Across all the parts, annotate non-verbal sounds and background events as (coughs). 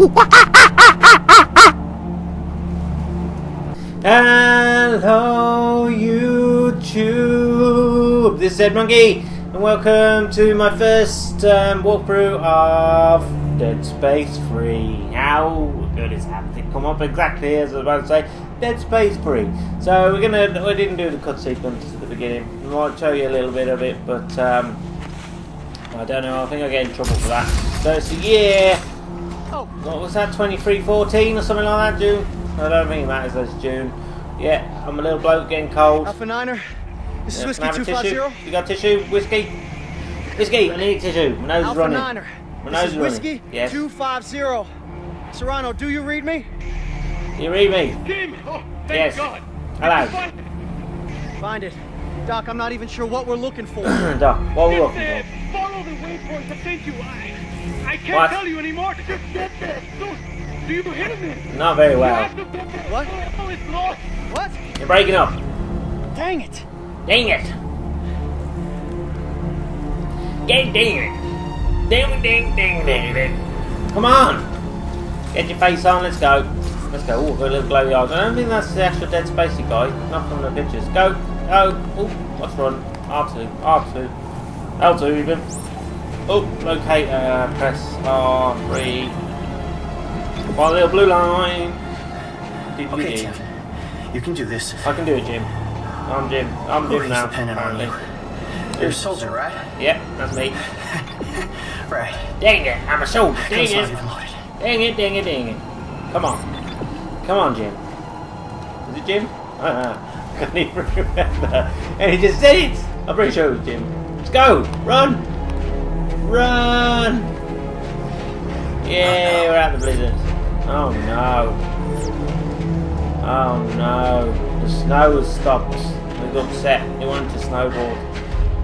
Hello YouTube! This is Edmonkey and welcome to my first um, walkthrough of Dead Space 3. How good is that? It come up exactly as I was about to say, Dead Space 3. So we're gonna, we didn't do the cut sequence at the beginning. I might show you a little bit of it, but um, I don't know, I think I get in trouble for that. So it's a year, Oh, what was that, 2314 or something like that, June? I don't think it matters, that's June. Yeah, I'm a little bloke getting cold. Alpha Niner. This is Whiskey can I have a tissue? 250. You got tissue? Whiskey? Whiskey, I need tissue. My nose is Alpha running. Niner. My This nose is is running. Whiskey Yes. 250. Serrano, do you read me? You read me? Jim! Oh, thank Yes. God! Hello. Did you find Find it. Doc, I'm not even sure what we're looking for. (coughs) Doc, what are we Just, looking for? follow the waypoint I sent you. I, I can't What? tell you anymore. Just get there. Dude, do you hear me? Not very well. have to get there. What? Oh, it's lost. what? You're breaking up. Dang it. Dang it. Dang, dang it. Dang, dang, dang, dang it. Come on. Get your face on, let's go. Let's go. Oh, got a little glowy eyes. I don't think that's the actual Dead Spacey guy. Not from the pictures. Go. Go. Oh, what's run? R2. R2. L2 even. Oh, locate. Uh, press R3. One little blue line. Okay, Tim. You can do this. I can do it, Jim. I'm Jim. I'm Who Jim now, dependent on apparently. You're a soldier, right? Yep, that's me. (laughs) Right. Dang it, I'm a soldier. Dang it. Dang it, dang it, dang it. Come on. Come on, Jim. Is it Jim? Uh, (laughs) I can't even remember. And he just said it. I'm pretty sure it was Jim. Let's go. Run. Run. Yeah, we're out of the blizzard. Oh no. Oh no. The snow has stopped. He's upset. He wanted to snowboard.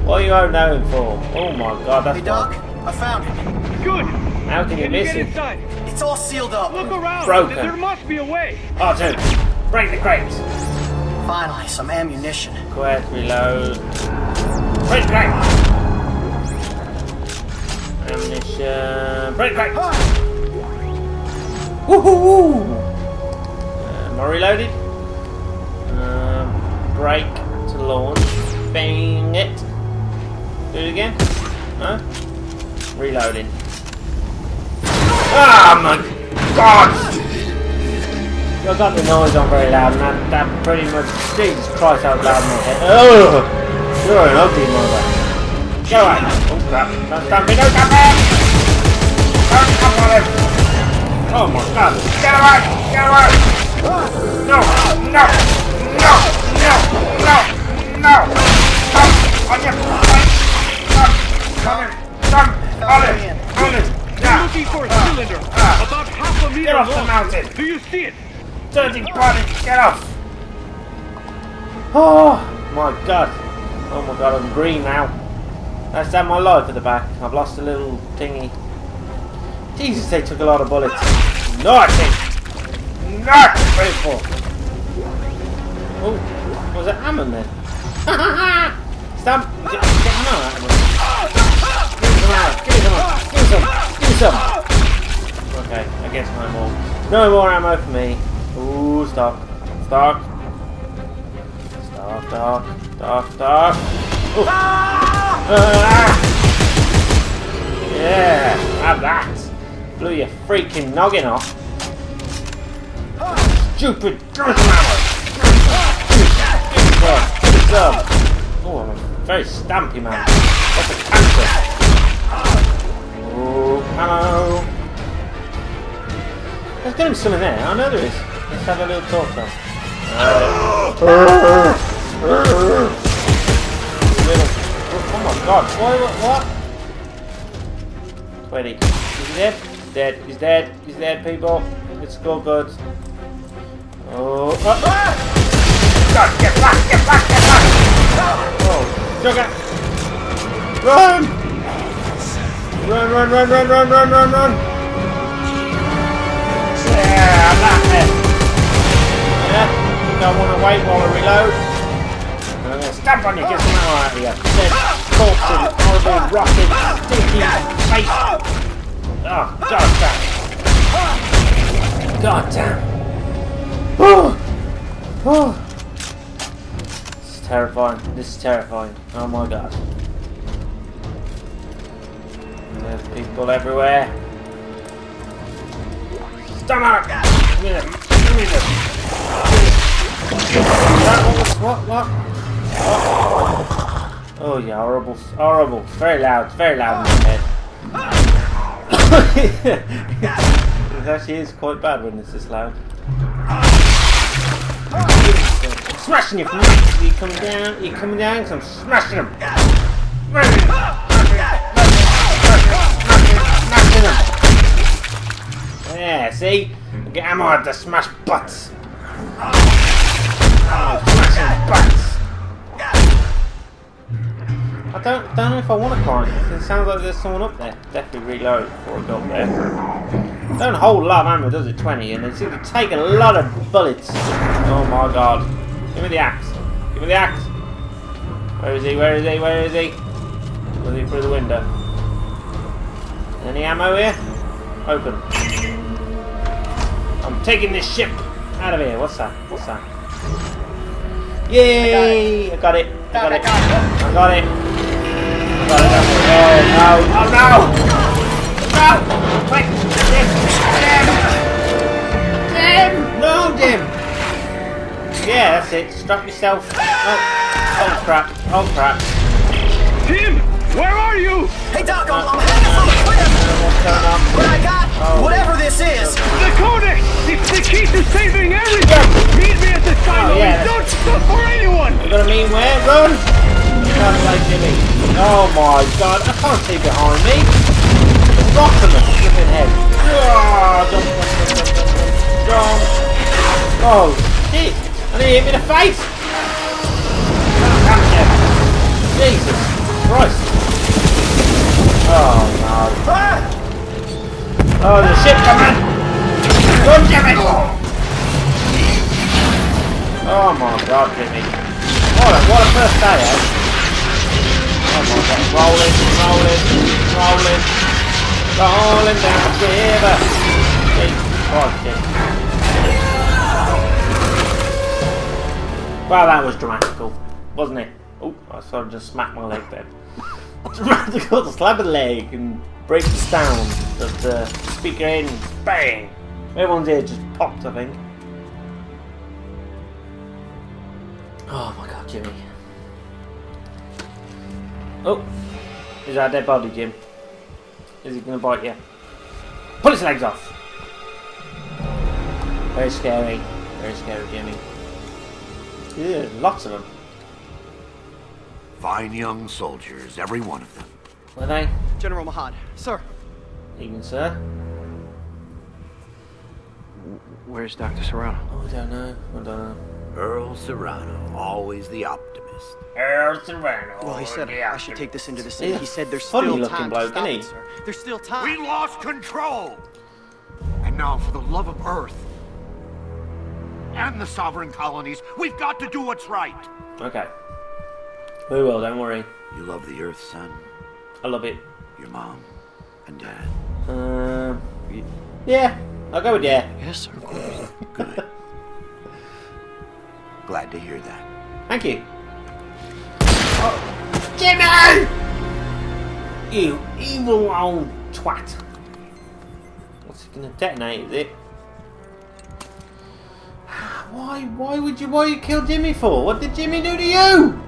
What are you out knowing for? Oh my god, that's Hey, Doc. wrong. I found it. Good. How can you Can you miss get it? inside? It's all sealed up. Look around. Broken. There must be a way. R2, break the crates. Finally, some ammunition. Quest, reload. Break the crate. Ammunition. Break the crate. Woohoo! Uh, am I reloaded? Um, break to launch. Bang it. Do it again? No? Reloading. Ah my god! I got the noise on very loud and that, that pretty much Jesus Christ that was loud in my head. Oh you're an ugly mother. Go on. Oh. Don't stamp me, don't stamp me! Don't stamp on him! Oh my god. Get away! Get away! No! No! No! No! No! No! Stop! On your Stop! On him! Stop! On him! On him! Yeah! looking for a Ah. cylinder. Ah. About half a meter Get off the long. mountain! Do you see it? Dirty body, get off! Oh my god. Oh my god, I'm green now. That's down my life at the back. I've lost a little thingy. Jesus, they took a lot of bullets. Naughty! Naughty people! Oh, was it Hammond then? (laughs) Stamp! Get, get him out, Hammond. Give me some ammo, give me some, give me some! Okay, I guess no more. No more ammo for me. Ooh, stock. Stock. Stock, stock, stock, stock. Ah! Yeah, have that. Blew your freaking noggin off. Stupid. Some. Oh, I'm very stampy man. What's a cancer? Ooh, ammo. There's going to be some in there. I know there is. Let's have a little talk then. Little. My god. What? What? what? Sweaty. Is he dead? He's dead. He's dead. He's dead, people. It's all good. Oh. oh. God, get back! Get back! Get back! Oh. Jugger! Run! Run, run, run, run, run, run, run, run! Yeah, I'm not there. Yeah, don't want to wait while I reload. Stamp on you, get some ammo out uh, of you. Dead, corpsing, horrible, rotten, stinky face. Ah, oh, God, damn. God damn. Oh, oh. This is terrifying. This is terrifying. Oh my god. There's people everywhere. Stomach! Give me them. Give me them. What? What? Oh, oh yeah, horrible. Horrible. Very loud. Very loud in my head. (laughs) it actually is quite bad when it's this loud. I'm smashing you you coming down, you coming down, because I'm smashing them. Yeah, see? I get ammo to smash butts. Oh, smashing butts. Don't, don't know if I want to climb. It sounds like there's someone up there. Definitely reload before I go up there. Don't hold a lot of ammo, does it? 20, and it seems to take a lot of bullets. Oh my god. Give me the axe. Give me the axe. Where is he? Where is he? Where is he? Was he through the window? Any ammo here? Open. I'm taking this ship out of here. What's that? What's that? Yay! I got it. I got it. I got it. I got it. Oh no! Oh no! No! Jim! Jim! Jim! No, Jim! Yeah, that's it. Strap yourself. Oh, oh crap! Oh crap! Tim, where are you? Hey, Doc, I'm, I'm heading for the cliff. Oh my god, I can't see behind me. Rock on the flipping head. Ah, jump, jump. Oh shit! And he hit me in the face! God damn it. Jesus Christ! Oh no. Ah! Oh, the ship coming! Run, Jimmy! Oh my god, Jimmy. What a, what a first day, eh? My god, rolling, rolling, rolling, rolling down the river. Christ, Jimmy. Wow, that was dramatical, wasn't it? Oh, I sort of just smacked my leg then. (laughs) Dramatical to slap a leg and break the sound of the speaker in. Bang! Everyone's ear just popped, I think. Oh my god, Jimmy. Oh, is that a dead body, Jim? Is he gonna bite you? Pull his legs off! Very scary. Very scary, Jimmy. Yeah, lots of them. Fine young soldiers, every one of them. Were they? General Mahad, sir. Evening, sir. Where's Dr. Serrano? Oh, I don't know. I don't know. Earl Serrano, always the optimist. Earl Serrano. Well, he said yeah. I should take this into the city. Yeah, He said there's funny still looking time bloke, to stop it, sir. There's still time. We lost control! And now, for the love of Earth and the sovereign colonies, we've got to do what's right. Okay. We will, don't worry. You love the Earth, son, I love it. your mom, and dad. Um, yeah, I'll go with yeah. Yes, sir. Good. Glad to hear that. Thank you. Oh, Jimmy! You evil old twat. What's he gonna detonate, is it? (sighs) Why, why would you, why you kill Jimmy for? What did Jimmy do to you?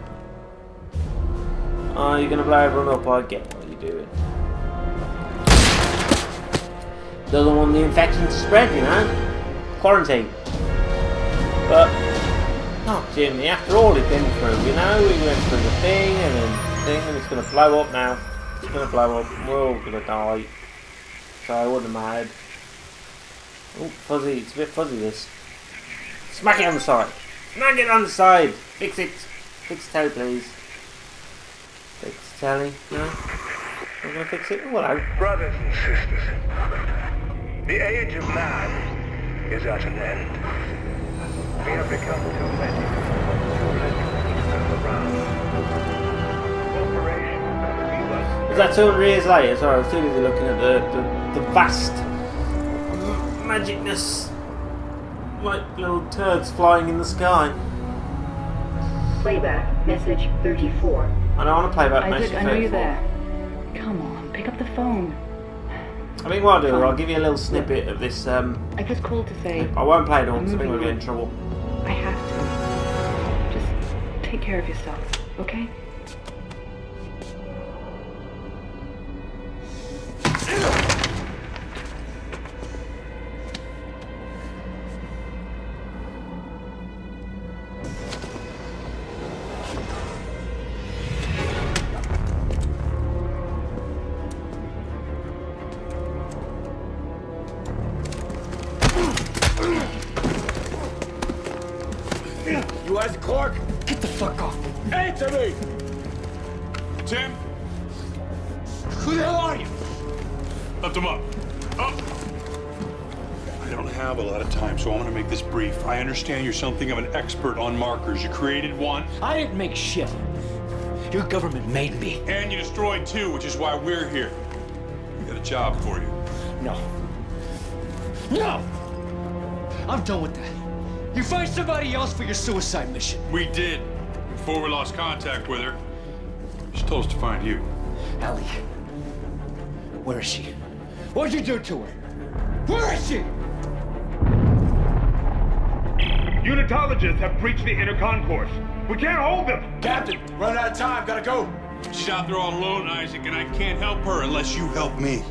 Oh, you're gonna blow everyone up, I get what you're doing. Doesn't want the infection to spread, you know? Quarantine. But not Jimmy, after all he's been through, you know, we went through the thing and then the thing and it's gonna blow up now. It's gonna blow up, we're all gonna die. So I wouldn't mind. Oh, fuzzy, it's a bit fuzzy this. Smack it on the side. Smack it on the side. Fix it. Fix telly, please. Fix telly. No? I'm gonna fix it. Oh, hello. Brothers and sisters, the age of man is at an end. We have become too many, too little to go around. Corporations and Was that 200 years later? Sorry, I was too busy looking at the, the, the vast magicness like little turds flying in the sky. Playback message 34. I don't want to play that Isaac, message I know you're 34. there. Come on, pick up the phone. I think what I'll do, I'll give you a little snippet of this. Um, I just called to say I won't play it all because I think we'll get in trouble. I have to. Just take care of yourself, okay? Answer me! Tim, Who the hell are you? lift him up. Up. I don't have a lot of time, so I'm gonna make this brief. I understand you're something of an expert on markers. You created one, I didn't make shit. Your government made me. and you destroyed two, which is why we're here. We got a job for you. No. No! I'm done with that. You find somebody else for your suicide mission. We did. Before we lost contact with her, she told us to find you. Ellie. Where is she? What'd you do to her? Where is she? Unitologists have breached the inner concourse. We can't hold them. Captain, run out of time. Gotta go. She's out there all alone, Isaac, and I can't help her unless you help me.